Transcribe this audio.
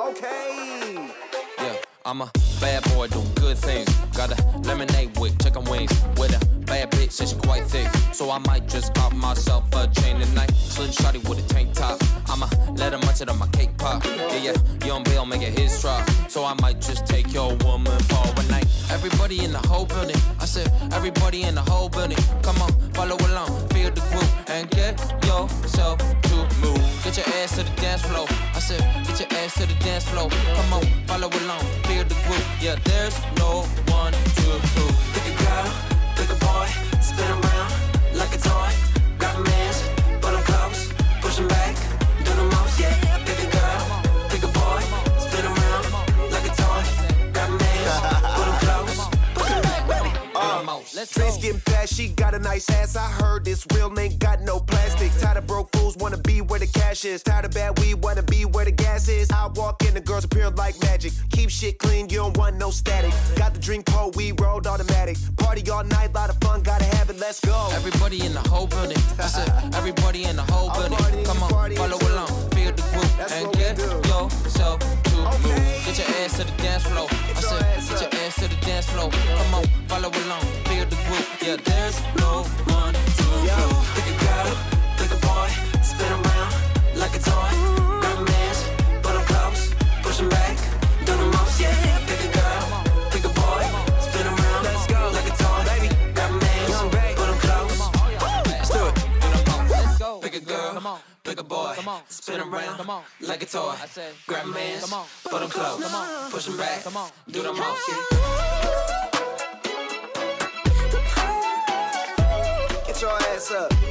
Okay. Yeah, I'm a bad boy doing good things. Got a lemonade with chicken wings. With a bad bitch she quite thick. So I might just pop myself a chain tonight. Yeah, young Bill make it his drop. So I might just take your woman for a night. Everybody in the whole building. I said, everybody in the whole building. Come on, follow along, feel the groove, and get yourself to move. Get your ass to the dance floor. I said, get your ass to the dance floor. Come on, follow along, feel the groove. Yeah, there's no one to prove. Let's getting past, she got a nice ass. I heard this real ain't got no plastic. Tired of broke fools, wanna be where the cash is. Tired of bad weed, wanna be where the gas is. I walk in, the girls appear like magic. Keep shit clean, you don't want no static. Got the drink cold, we rolled automatic. Party all night, lot of fun, gotta have it, let's go. Everybody in the whole building. I said, everybody in the whole building. Come on, ass to the dance floor. I said, get your ass to the dance floor. Come on, follow along, feel the groove. Yeah, pick a boy, Come on. spin around Come on. like a toy. I said, Grab a man's, Come on. put him close, Come on. push him back, Come on. do the most, yeah. Get your ass up.